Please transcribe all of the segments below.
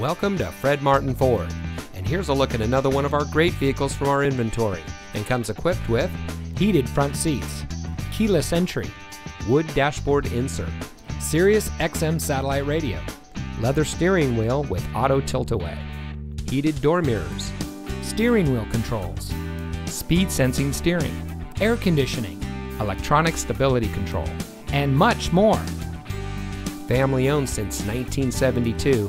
Welcome to Fred Martin Ford. And here's a look at another one of our great vehicles from our inventory and comes equipped with heated front seats, keyless entry, wood dashboard insert, Sirius XM satellite radio, leather steering wheel with auto tilt-away, heated door mirrors, steering wheel controls, speed sensing steering, air conditioning, electronic stability control, and much more. Family owned since 1972,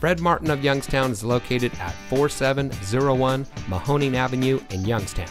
Fred Martin of Youngstown is located at 4701 Mahoning Avenue in Youngstown.